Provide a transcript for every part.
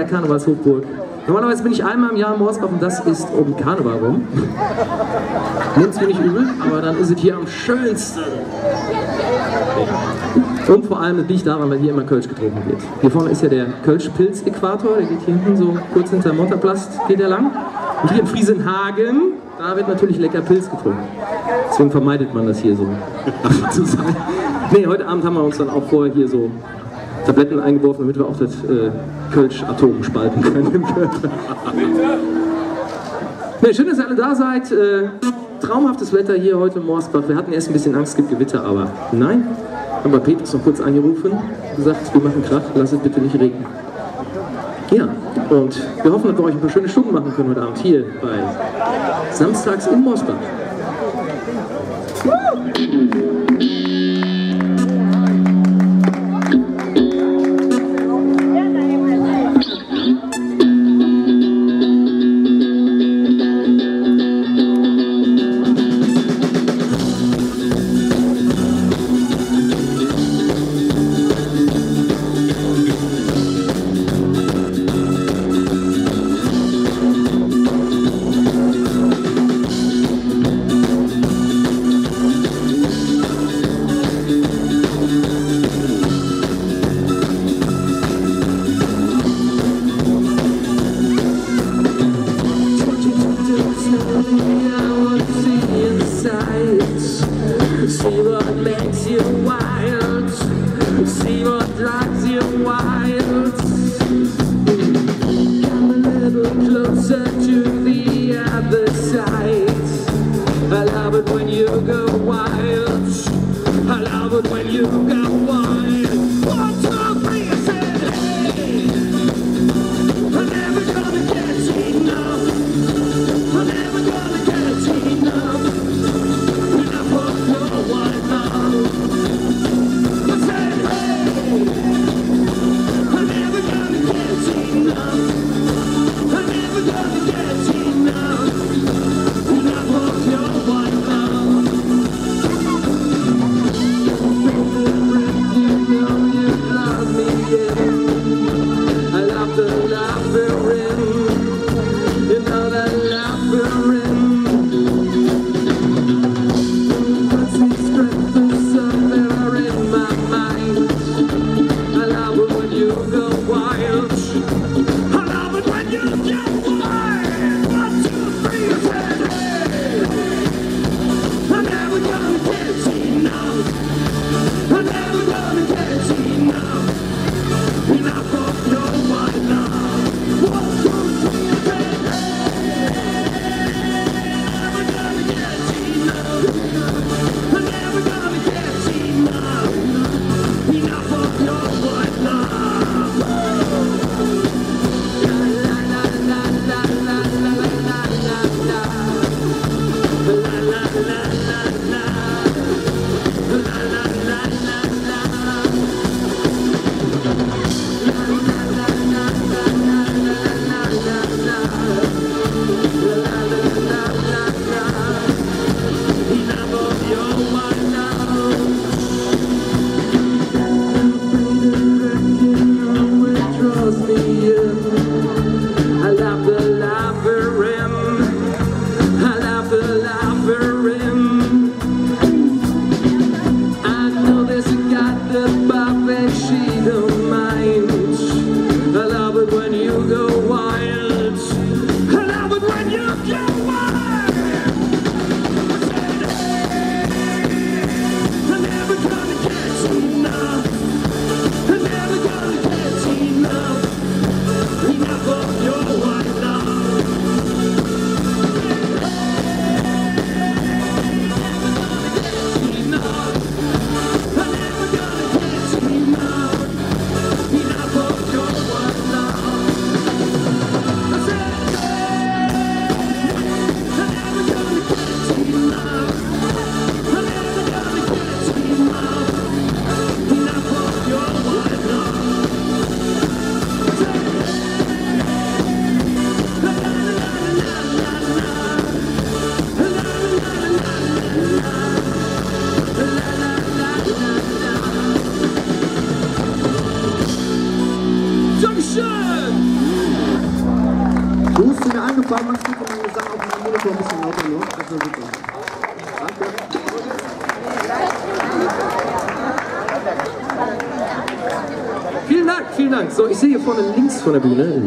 Der Karnevalshochburg. Normalerweise bin ich einmal im Jahr in Morsbach und das ist um Karneval rum. Nehmt mir nicht übel, aber dann ist es hier am schönsten. Und vor allem liegt daran, weil hier immer Kölsch getrunken wird. Hier vorne ist ja der Kölsch-Pilz-Äquator, der geht hier hinten so kurz hinter Motterplast geht er lang. Und hier in Friesenhagen, da wird natürlich lecker Pilz getrunken. Deswegen vermeidet man das hier so. Nee, heute Abend haben wir uns dann auch vorher hier so Tabletten eingeworfen, damit wir auch das äh, Kölsch-Atom spalten können nee, schön, dass ihr alle da seid. Äh, traumhaftes Wetter hier heute in Morsbach. Wir hatten erst ein bisschen Angst, es gibt Gewitter, aber nein. Haben wir Petrus noch kurz angerufen, gesagt, wir machen Krach, lasst es bitte nicht regnen. Ja, und wir hoffen, dass wir euch ein paar schöne Stunden machen können heute Abend hier bei Samstags in Morsbach.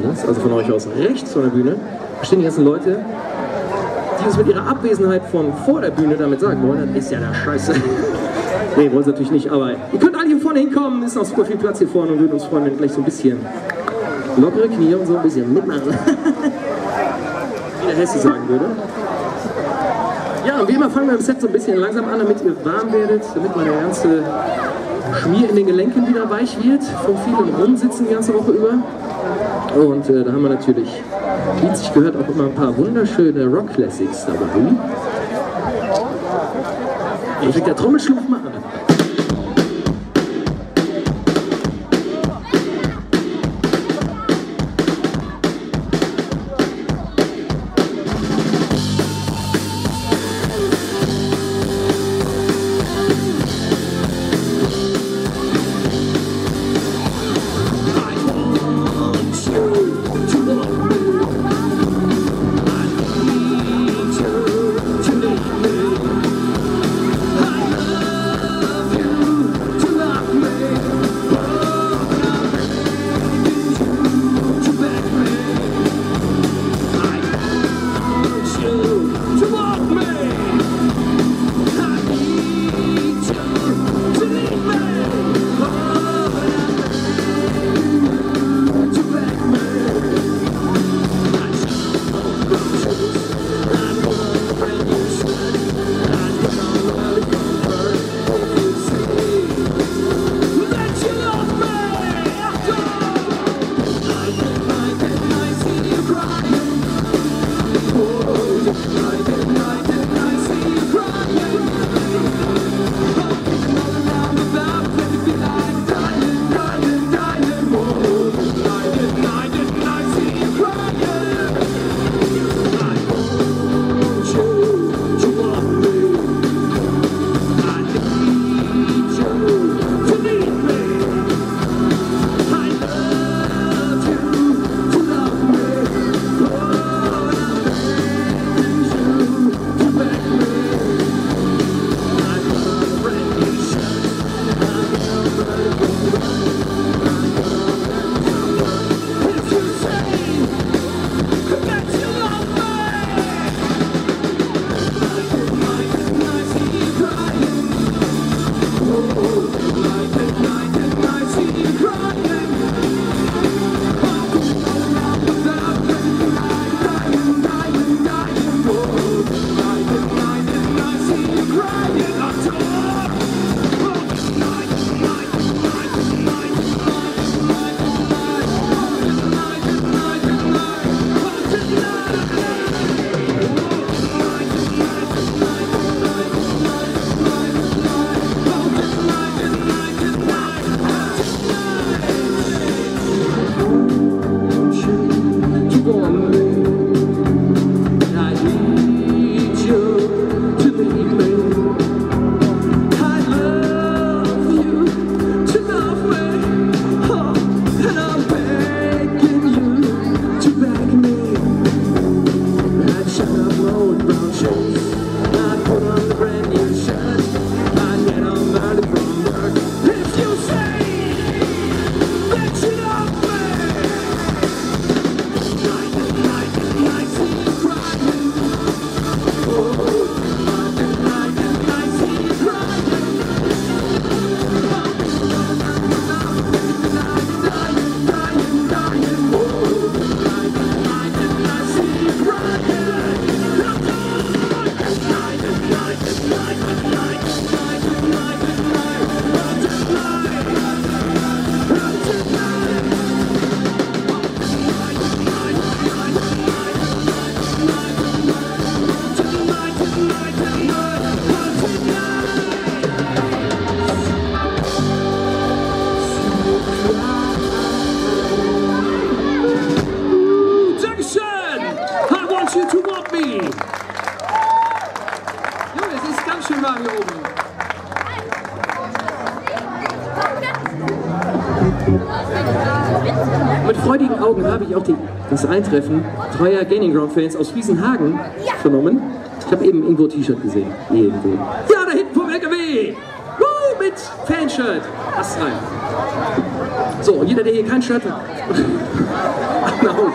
anders, also von euch aus rechts von der Bühne, stehen die ganzen Leute, die uns mit ihrer Abwesenheit von vor der Bühne damit sagen wollen, das ist ja der Scheiße. nee, wollen sie natürlich nicht, aber ihr könnt alle hier vorne hinkommen, ist noch super viel Platz hier vorne und würden uns freuen, wenn gleich so ein bisschen lockere Knie und so ein bisschen mitmachen. wie der Hesse sagen würde. Ja, und wie immer fangen wir im Set so ein bisschen langsam an, damit ihr warm werdet, damit meine ganze Schmier in den Gelenken wieder weich wird, vom vielen Rumsitzen die ganze Woche über. Und äh, da haben wir natürlich, wie es sich gehört, auch immer ein paar wunderschöne Rock-Classics dabei. Ich krieg der Trommelschlumpf mal das Eintreffen treuer Gaming Ground Fans aus Friesenhagen ja. vernommen. Ich habe eben irgendwo T-Shirt gesehen. Irgendwo. Ja, da hinten vom LKW! Woo, mit Fanshirt! Passt rein. So, jeder, der hier kein Shirt hat, nach Hause.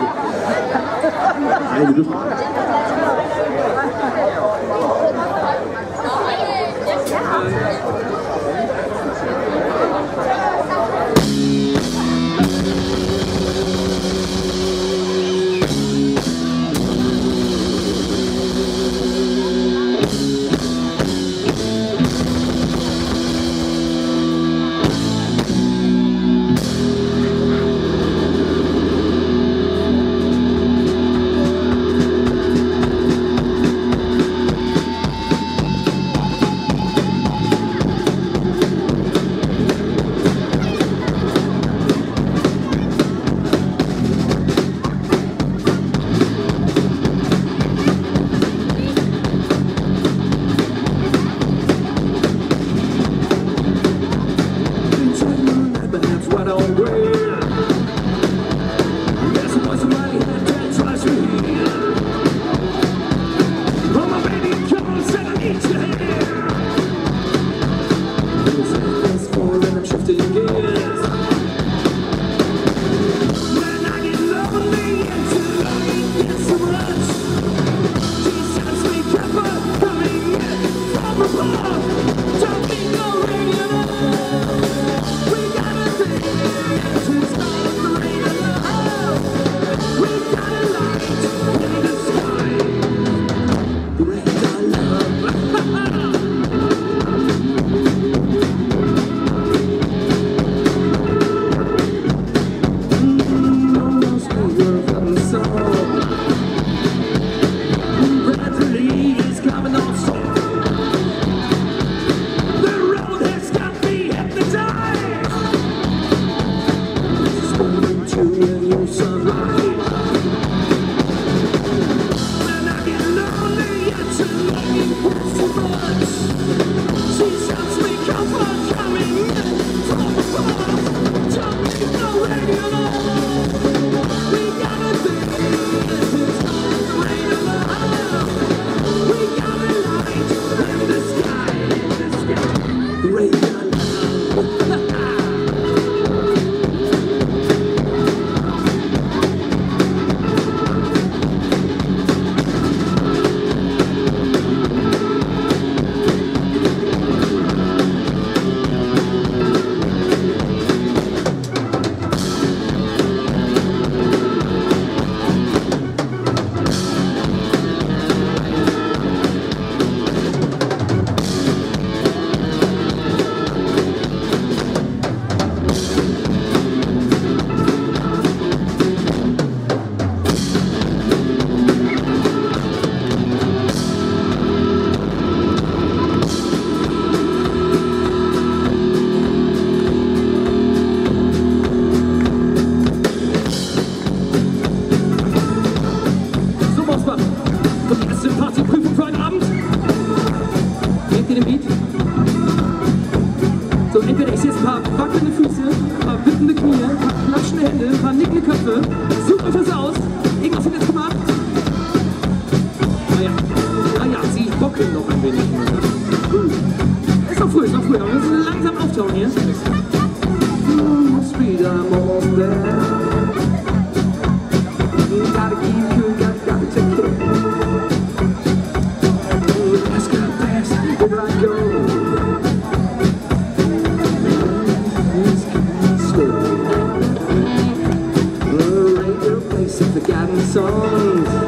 sad songs.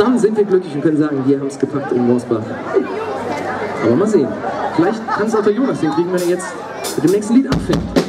Dann sind wir glücklich und können sagen, wir haben es gepackt in Morsbach. Aber mal sehen. Vielleicht kann es auch der Jonas hinkriegen, wenn er jetzt mit dem nächsten Lied anfängt.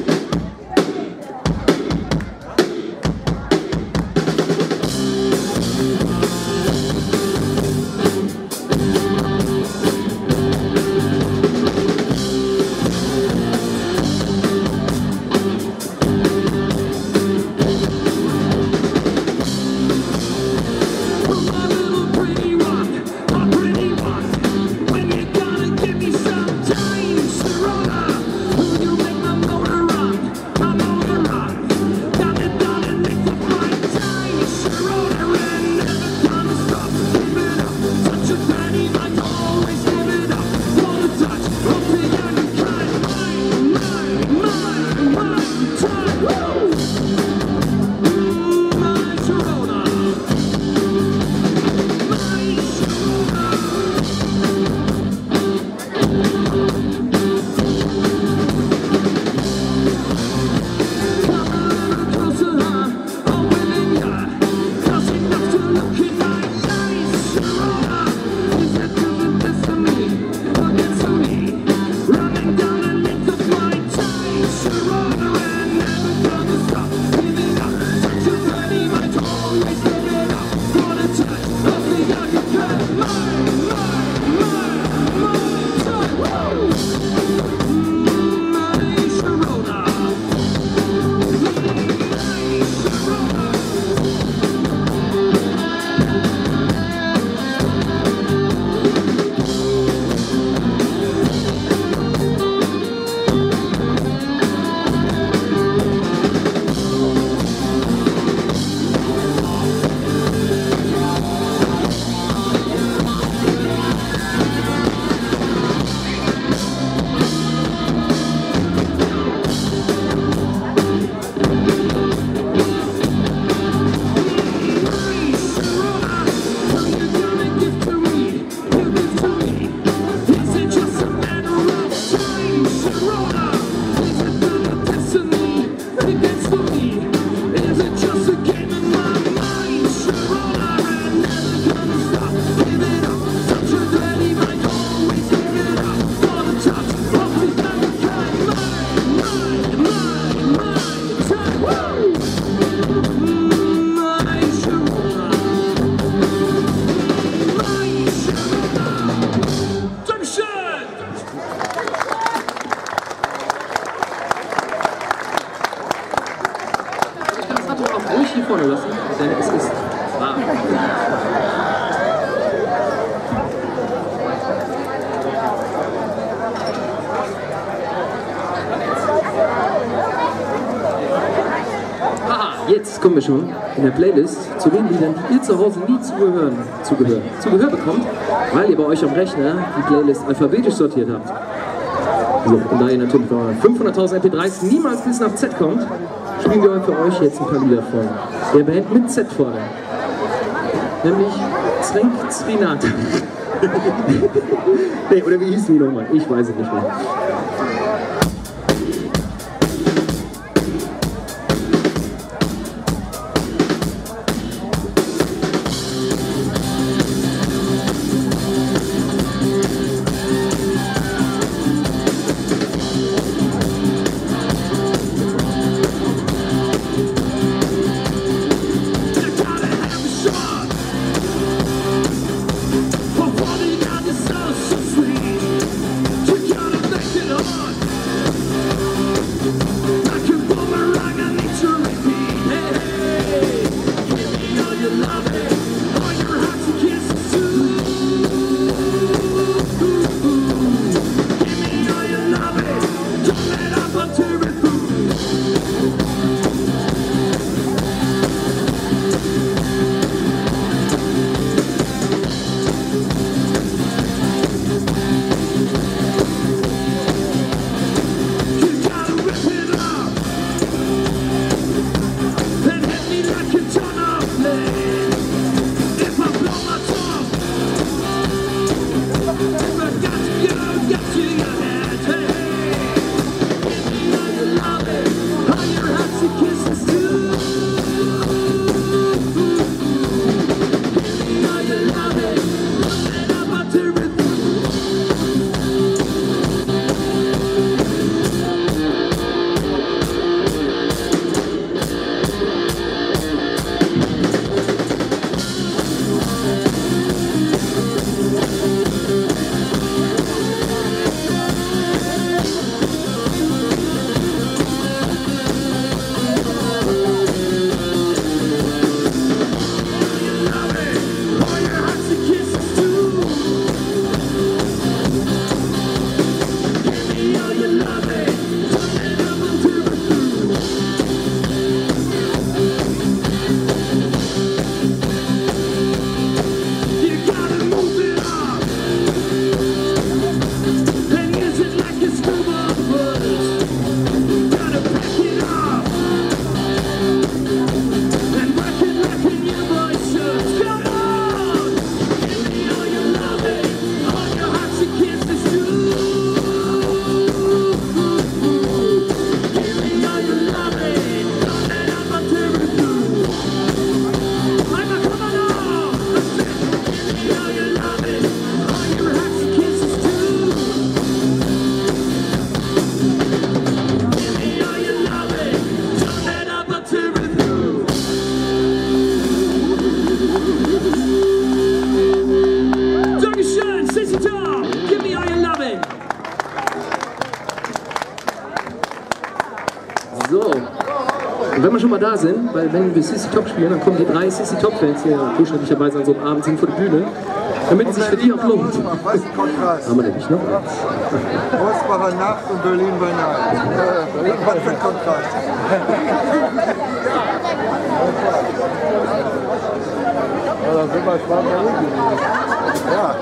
Kommen wir schon in der Playlist zu den Liedern, die ihr zu Hause nie zugehören, zugehör, zugehör bekommt, weil ihr bei euch am Rechner die Playlist alphabetisch sortiert habt. So, und da ihr natürlich bei 500.000 MP3s niemals bis nach Z kommt, spielen wir für euch jetzt ein paar Lieder von der Band mit Z vorne. Nämlich Zrenk Zrinat. nee, oder wie hieß die nochmal? Ich weiß es nicht mehr. Und wenn wir schon mal da sind, weil wenn wir CC Top spielen, dann kommen die drei CC Top Fans hier durchschnittlicherweise an so einem Abend sind vor der Bühne, damit es sich für die auch lohnt. Was ist Kontrast? Haben wir nämlich noch? Wolfsbacher Nacht und Berlin bei Nacht. Äh, Was für ein Kontrast. Ja, da sind wir schwarz Ja.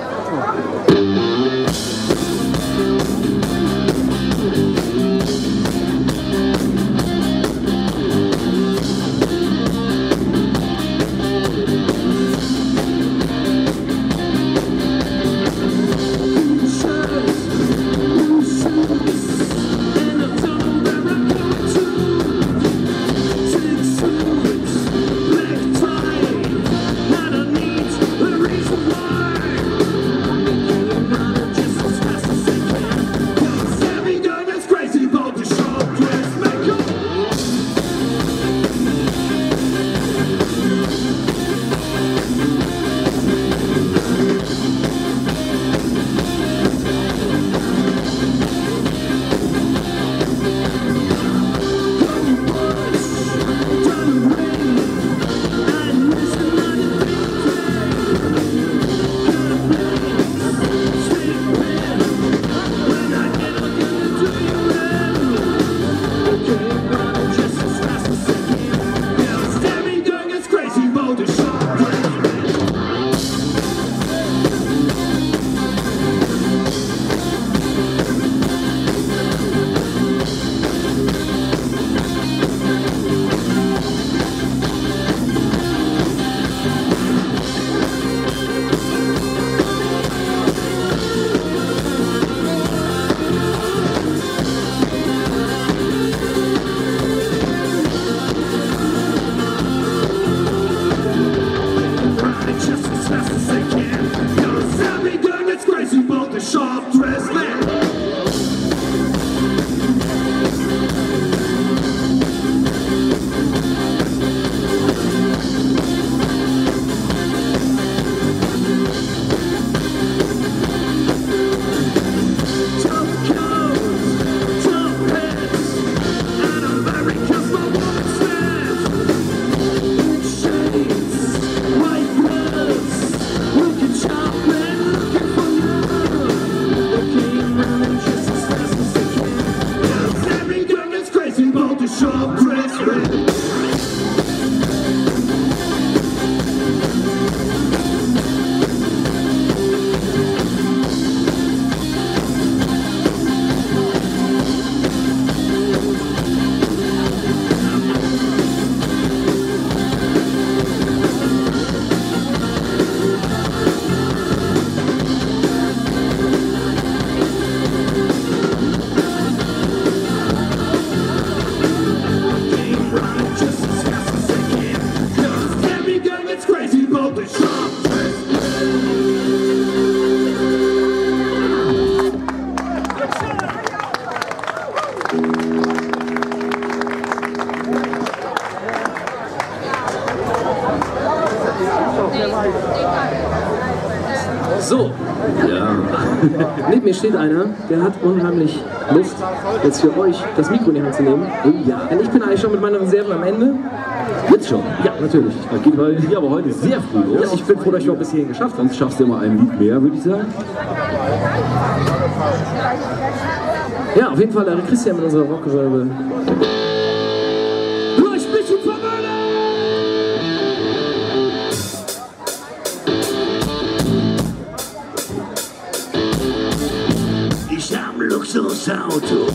So, ja. Neben mir steht einer, der hat unheimlich Lust, jetzt für euch das Mikro in die Hand zu nehmen. Oh ja. Denn ich bin eigentlich schon mit meiner Reserve am Ende. Jetzt schon. Ja, natürlich. Das geht bei dir aber heute sehr früh Ja, los. ich bin froh, dass ich auch bis hierhin geschafft habe. Sonst schaffst du immer ein Lied mehr, würde ich sagen. Ja, auf jeden Fall der Christian mit unserer verwöhnen! Ich hab ein Luxusauto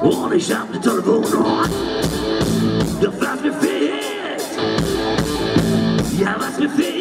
und ich hab eine tolle Wohnung. Doch was mir fehlt, ja was mir fehlt,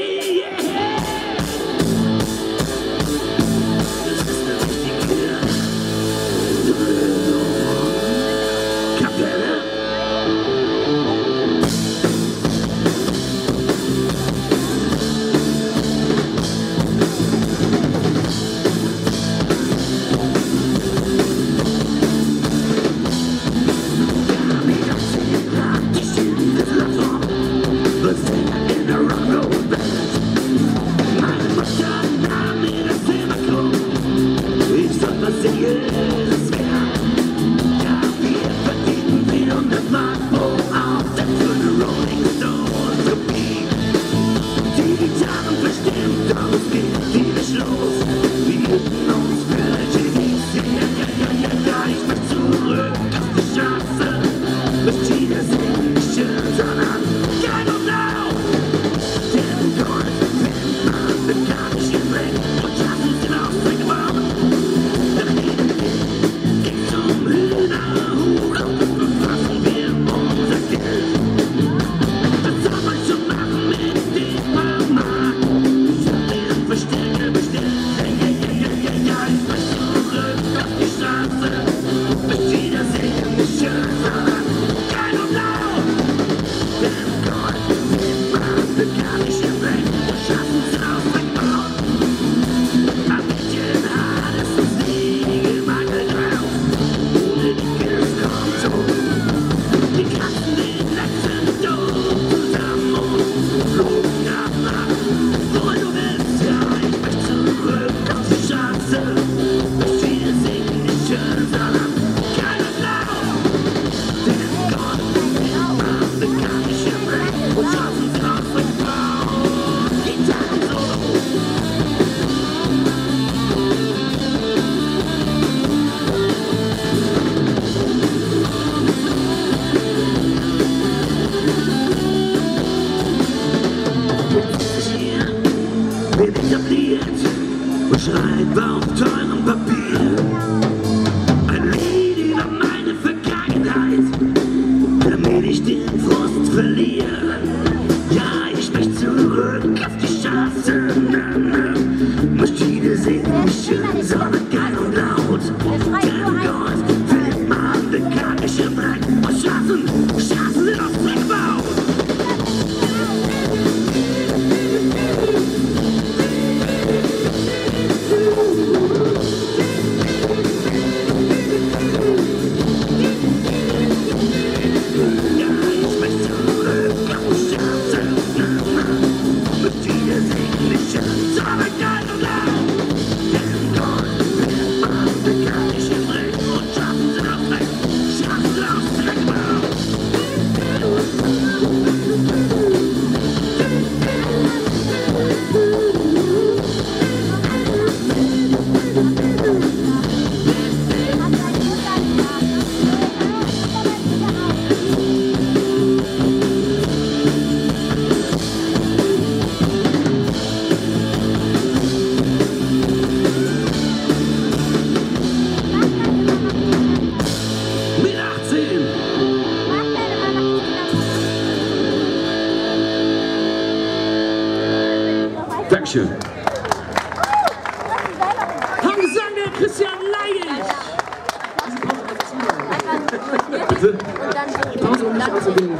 Gesicht und schreibe auf teurem Papier ein Lied über meine Vergangenheit, damit ich den Frust verliere.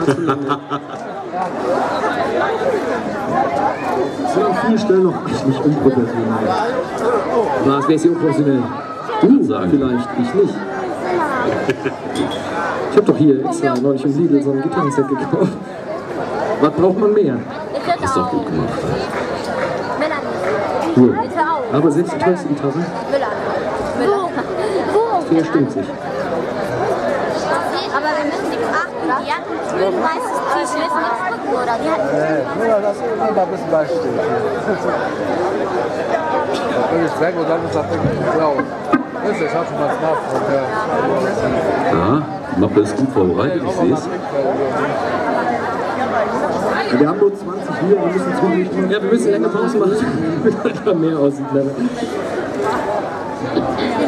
Auszugehen, was zu lange. sind an vielen Stellen noch echt nicht unprofessionell. Was, wer ist hier unprofessionell? Du sagen. Vielleicht, ich nicht. Ich hab doch hier extra neulich im Lidl so ein Gitarrenset gekauft. Was braucht man mehr? Hast doch gut gemacht. Cool. Bitte auf. Aber selbst die teuerste Gitarre, Müller. Müller. Wo? der stimmt sich. Aber wir müssen die beachten. Meistens die Schlüssel ins Rücken, oder? Die hatten Nee, nur das immer ein bisschen beistehen. Das will ich weg und dann ist das wirklich blau. Ist, ich hatte mal Smartphone. Ja. Mappe ist gut vorbereitet, ich sehe es. Wir haben nur 20 Lieder, wir müssen mal. Ja, wir müssen länger Pause machen, damit man mehr aussieht.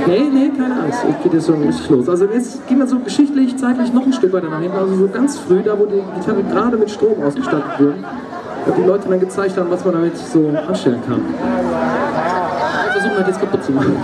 Nee, nee, keine Angst. Es geht jetzt schon richtig los. Also jetzt gehen wir so geschichtlich, zeitlich noch ein Stück weiter nach hinten. Also so ganz früh, da wo die Gitarre gerade mit Strom ausgestattet wurde. Und die Leute dann gezeigt haben, was man damit so anstellen kann. Wir versuchen das jetzt kaputt zu machen.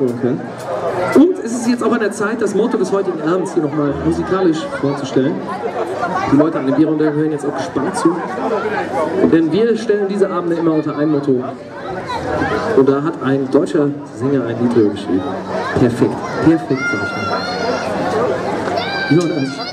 ausprobieren können. Und es ist jetzt auch an der Zeit, das Motto des heutigen Abends hier nochmal musikalisch vorzustellen. Die Leute an der Bierrunde hören jetzt auch gespannt zu. Denn wir stellen diese Abende immer unter ein Motto. Und da hat ein deutscher Sänger ein Lied geschrieben. Perfekt, perfekt, sag ich mal. Jonas.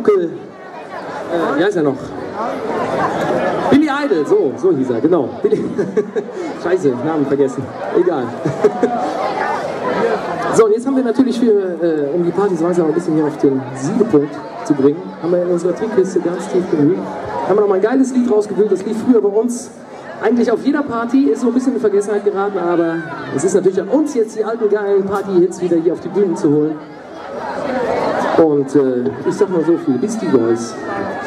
Onkel, äh, wie heißt er noch? Billy Idol, so, so hieß er, genau. Billy. Scheiße, Namen vergessen. Egal. So, und jetzt haben wir natürlich für, äh, um die Party so langsam ein bisschen hier auf den Siegepunkt zu bringen, haben wir in unserer Trickkiste ganz tief bemüht. Haben wir noch mal ein geiles Lied rausgewählt, das lief früher bei uns eigentlich auf jeder Party, ist so ein bisschen in Vergessenheit geraten, aber es ist natürlich an uns jetzt die alten geilen Party-Hits wieder hier auf die Bühnen zu holen. Und äh, ich sag mal so viel, Beastie Boys. You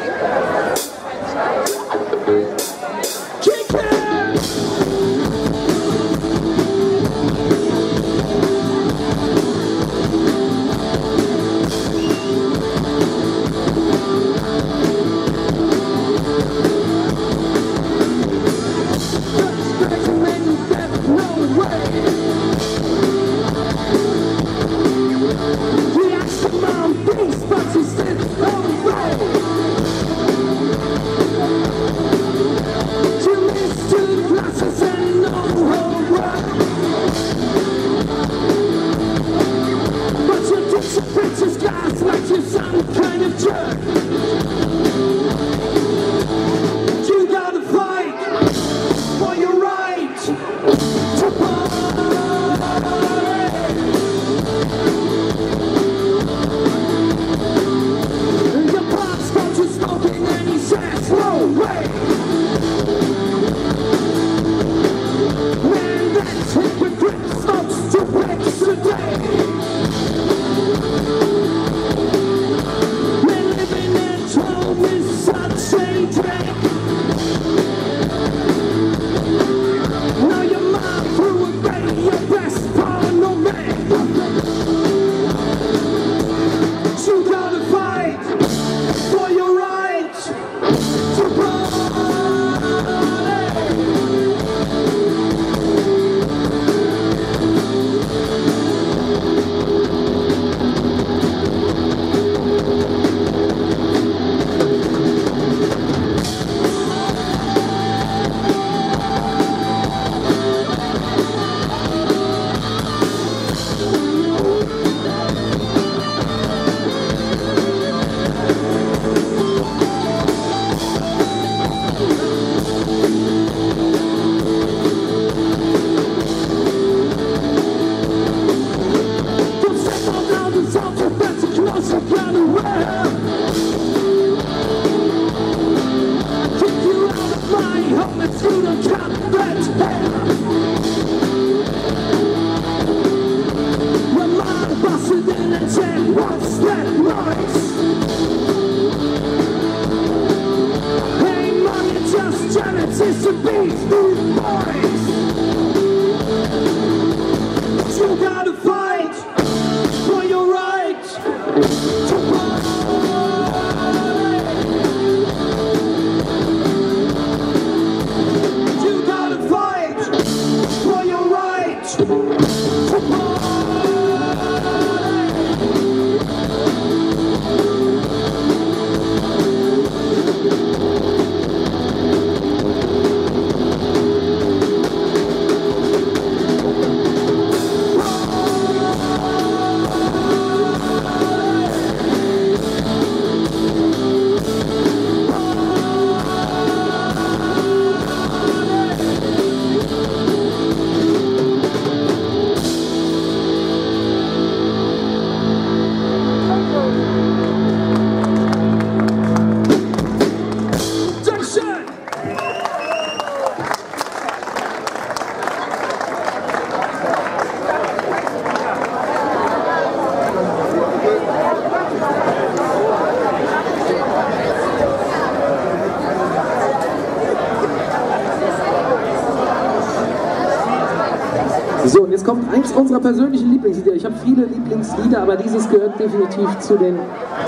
eins unserer persönlichen Lieblingslieder. Ich habe viele Lieblingslieder, aber dieses gehört definitiv zu den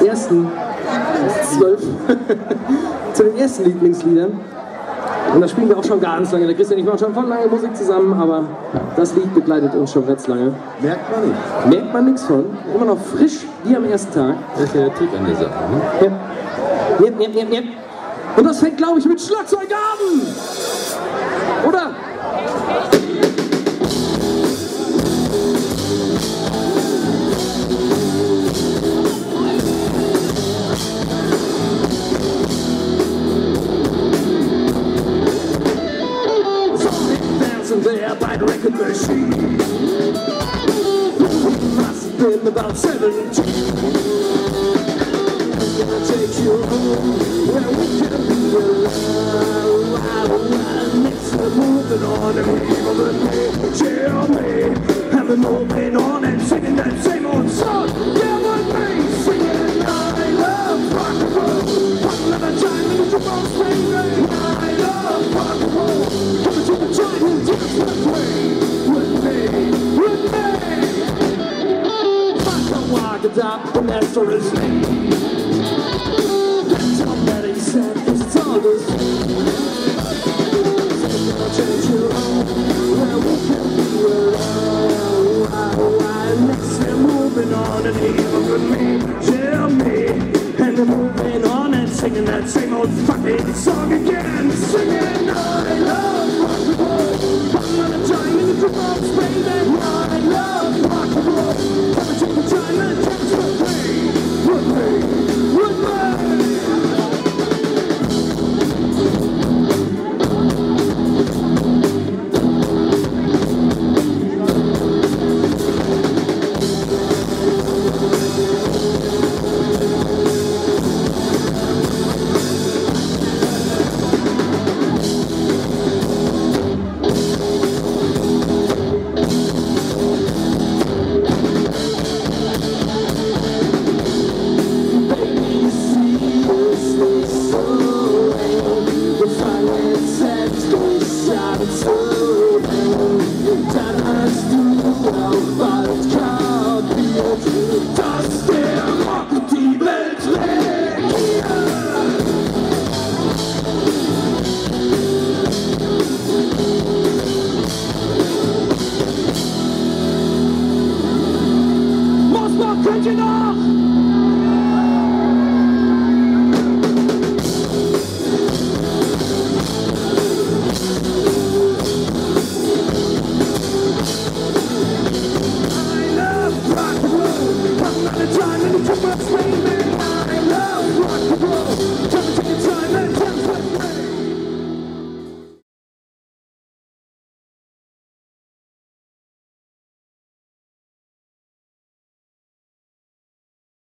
ersten zwölf, zu den ersten Lieblingsliedern. Und das spielen wir auch schon ganz lange. Der Christian und ich machen schon voll lange Musik zusammen, aber das Lied begleitet uns schon ganz lange. Merkt man nicht. Merkt man nichts von. Immer noch frisch wie am ersten Tag. Das ist ja der Trick an der Sache. Ne? Ja. Und das fängt, glaube ich, mit Schlagzeug an. Oder? Machine. Must have been about 17. Gonna take you home where we can be alone. Next to moving on and even me, chill me. Moving on and singing that same old song. Yeah, with me, singing I love rock and roll. The. I rock and. Up. That's all that he said. Gonna take you where we can be alone. Next they're moving on and even with me. And they're moving on and singing that same old fucking song again. Singing, I